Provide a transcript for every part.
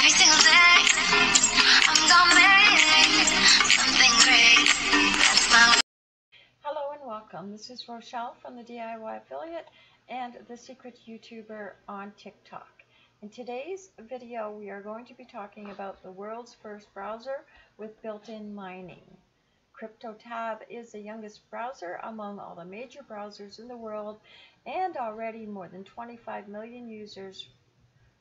Every single day, I'm gonna make something great. That's my Hello and welcome. This is Rochelle from the DIY Affiliate and the Secret YouTuber on TikTok. In today's video, we are going to be talking about the world's first browser with built-in mining. CryptoTab is the youngest browser among all the major browsers in the world and already more than 25 million users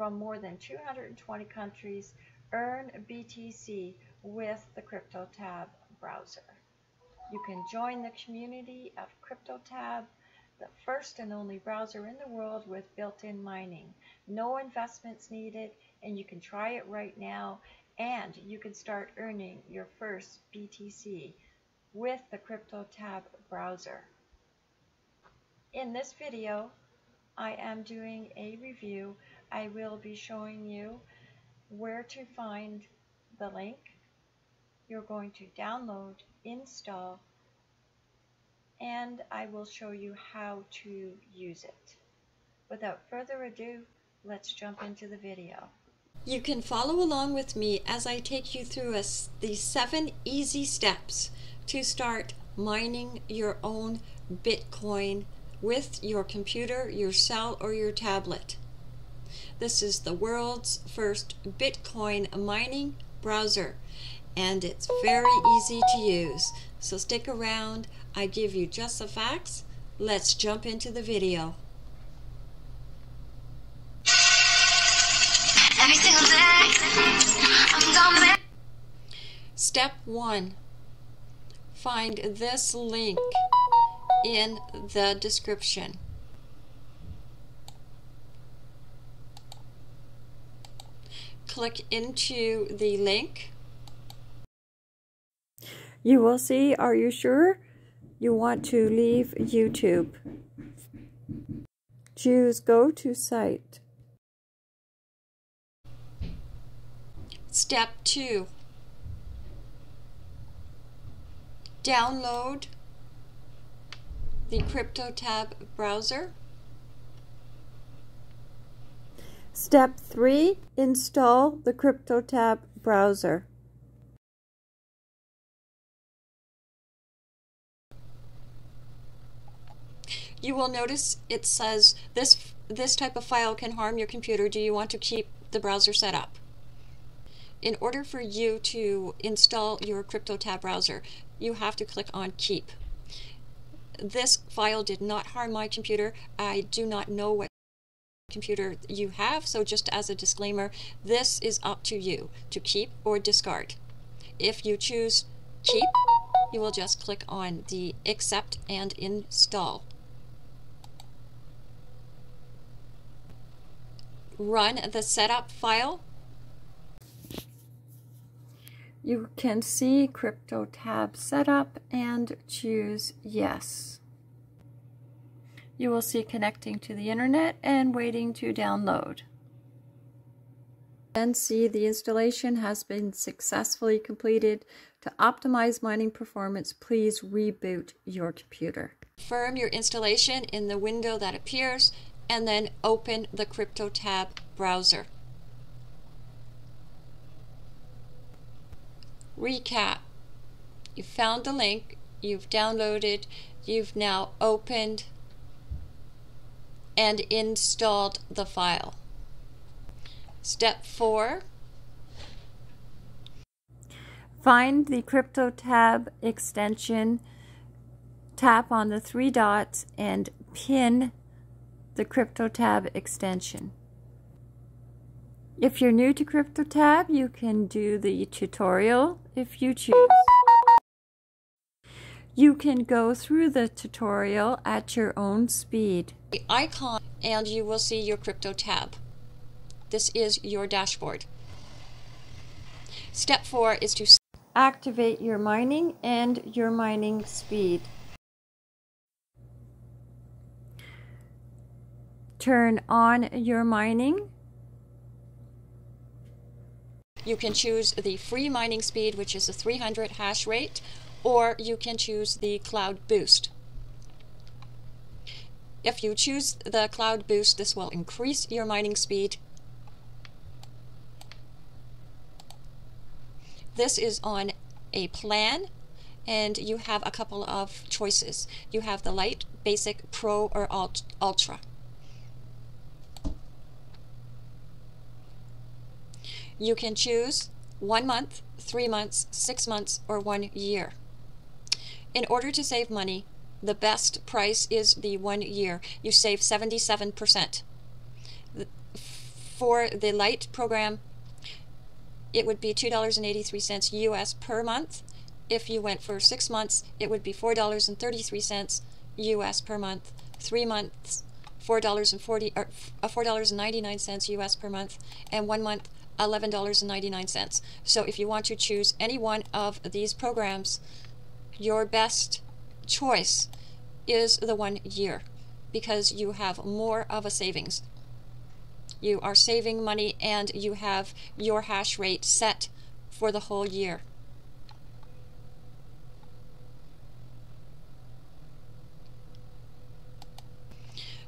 from more than 220 countries earn BTC with the CryptoTab browser. You can join the community of CryptoTab, the first and only browser in the world with built-in mining. No investments needed and you can try it right now and you can start earning your first BTC with the CryptoTab browser. In this video, I am doing a review. I will be showing you where to find the link. You're going to download, install, and I will show you how to use it. Without further ado, let's jump into the video. You can follow along with me as I take you through a, the seven easy steps to start mining your own Bitcoin with your computer, your cell, or your tablet. This is the world's first Bitcoin mining browser and it's very easy to use. So stick around, I give you just the facts. Let's jump into the video. every single day. I'm gonna Step 1. Find this link in the description. Click into the link. You will see, are you sure? You want to leave YouTube. Choose Go to Site. Step 2. Download the CryptoTab browser. Step 3. Install the CryptoTab browser. You will notice it says this this type of file can harm your computer. Do you want to keep the browser set up? In order for you to install your CryptoTab browser, you have to click on Keep. This file did not harm my computer. I do not know what computer you have, so just as a disclaimer, this is up to you to keep or discard. If you choose Keep, you will just click on the Accept and Install. Run the setup file you can see CryptoTab setup and choose yes. You will see connecting to the internet and waiting to download. Then see the installation has been successfully completed. To optimize mining performance, please reboot your computer. Confirm your installation in the window that appears and then open the CryptoTab browser. recap. You found the link, you've downloaded, you've now opened and installed the file. Step 4. Find the CryptoTab extension, tap on the three dots and pin the CryptoTab extension. If you're new to CryptoTab, you can do the tutorial if you choose. You can go through the tutorial at your own speed. The icon and you will see your crypto tab. This is your dashboard. Step 4 is to activate your mining and your mining speed. Turn on your mining you can choose the free mining speed, which is a 300 hash rate, or you can choose the Cloud Boost. If you choose the Cloud Boost, this will increase your mining speed. this is on a plan and you have a couple of choices. You have the light, basic, pro, or ultra. You can choose one month, three months, six months, or one year. In order to save money, the best price is the one year. You save 77%. For the light program, it would be $2.83 US per month. If you went for six months, it would be $4.33 US per month. Three months, $4.40 or uh, $4.99 US per month, and one month, $11.99. So if you want to choose any one of these programs, your best choice is the one year because you have more of a savings. You are saving money and you have your hash rate set for the whole year.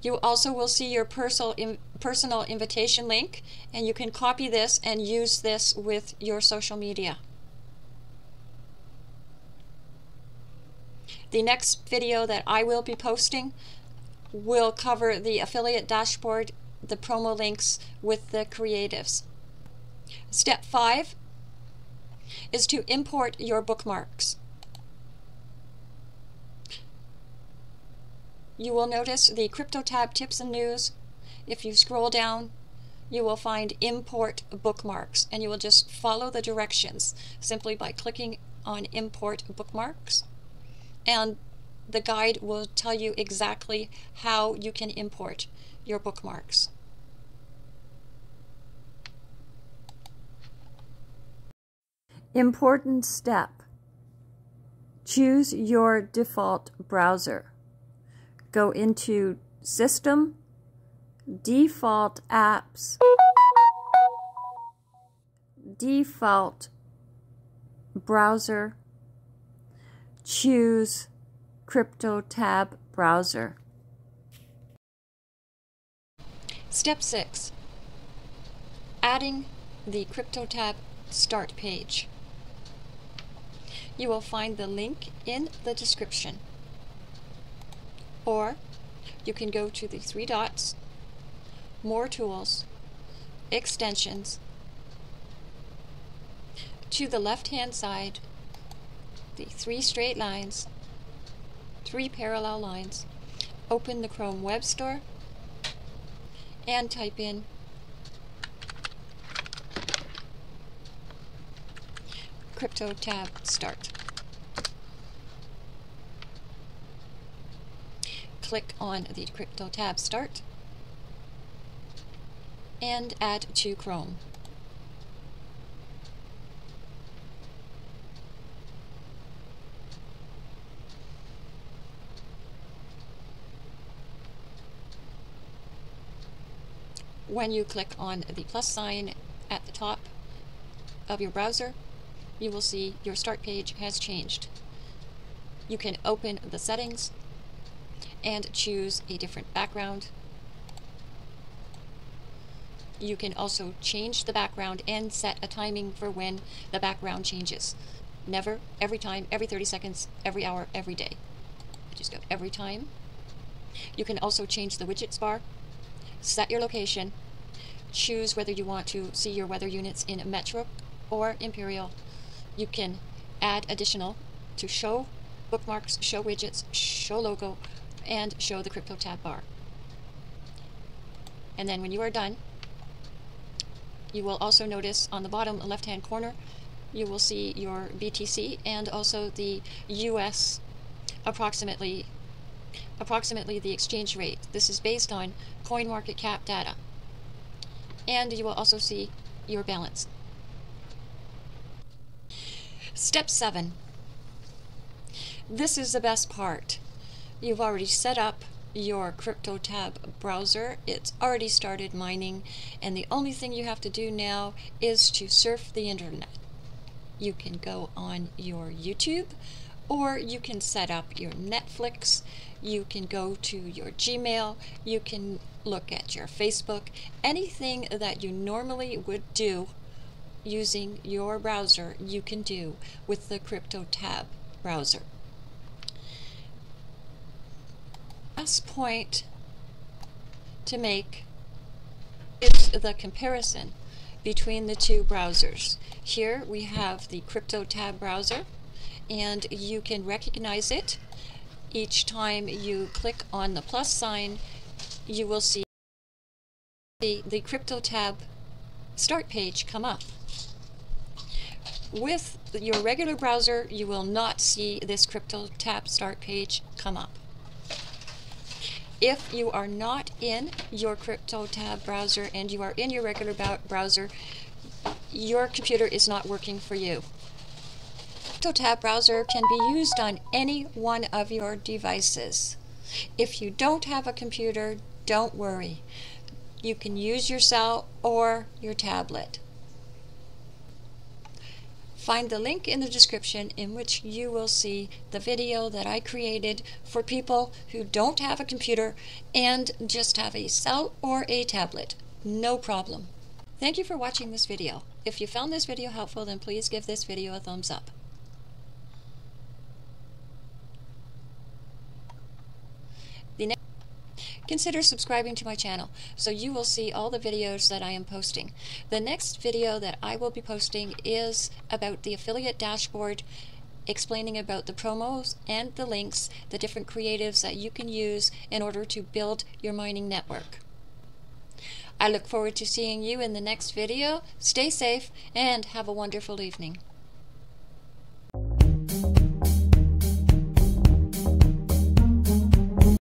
You also will see your personal, personal invitation link and you can copy this and use this with your social media. The next video that I will be posting will cover the affiliate dashboard, the promo links with the creatives. Step 5 is to import your bookmarks. You will notice the Crypto tab tips and news. If you scroll down, you will find import bookmarks and you will just follow the directions simply by clicking on import bookmarks and the guide will tell you exactly how you can import your bookmarks. Important step. Choose your default browser. Go into System, Default Apps, Default Browser, choose CryptoTab browser. Step 6. Adding the CryptoTab start page. You will find the link in the description. Or you can go to the three dots, More Tools, Extensions. To the left hand side, the three straight lines, three parallel lines. Open the Chrome Web Store and type in Crypto tab Start. Click on the Crypto tab Start and add to Chrome. When you click on the plus sign at the top of your browser, you will see your start page has changed. You can open the settings and choose a different background. You can also change the background and set a timing for when the background changes. Never, every time, every 30 seconds, every hour, every day. Just go every time. You can also change the widgets bar set your location, choose whether you want to see your weather units in Metro or Imperial. You can add additional to show bookmarks, show widgets, show logo, and show the crypto tab bar. And then when you are done, you will also notice on the bottom left hand corner, you will see your BTC and also the US approximately approximately the exchange rate. This is based on CoinMarketCap data. And you will also see your balance. Step 7. This is the best part. You've already set up your CryptoTab browser. It's already started mining, and the only thing you have to do now is to surf the internet. You can go on your YouTube, or you can set up your Netflix, you can go to your Gmail, you can look at your Facebook, anything that you normally would do using your browser, you can do with the CryptoTab browser. Last point to make is the comparison between the two browsers. Here we have the CryptoTab browser and you can recognize it each time you click on the plus sign you will see the, the CryptoTab start page come up. With your regular browser you will not see this CryptoTab start page come up. If you are not in your CryptoTab browser and you are in your regular browser, your computer is not working for you. CryptoTab browser can be used on any one of your devices. If you don't have a computer, don't worry. You can use your cell or your tablet. Find the link in the description in which you will see the video that I created for people who don't have a computer and just have a cell or a tablet. No problem. Thank you for watching this video. If you found this video helpful, then please give this video a thumbs up. The next consider subscribing to my channel so you will see all the videos that I am posting. The next video that I will be posting is about the affiliate dashboard explaining about the promos and the links, the different creatives that you can use in order to build your mining network. I look forward to seeing you in the next video. Stay safe and have a wonderful evening.